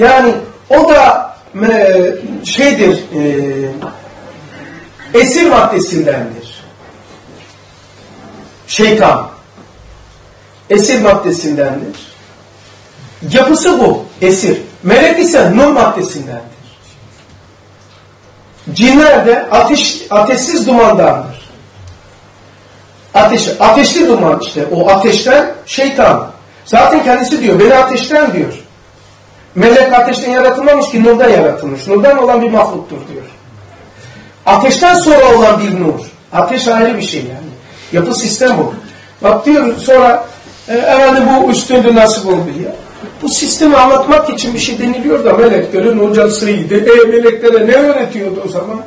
Yani o da e, şeydir e, esir maddesindendir. Şeytan esir maddesindendir. Yapısı bu esir. Melek ise nur maddesindendir. Cinler de ateş, ateşsiz dumandandır. Ateş, ateşli duman işte. O ateşten şeytan. Zaten kendisi diyor. Beni ateşten diyor. Melek ateşten yaratılmamış ki nurdan yaratılmış. Nurdan olan bir mahluktur diyor. Ateşten sonra olan bir nur. Ateş ayrı bir şey yani. Yapı sistem bu. Bak diyor sonra e, efendim bu üstünlüğü nasıl oldu ya? Bu sistemi anlatmak için bir şey deniliyor da meleklerin hocasıydı. E meleklere ne öğretiyordu o zaman?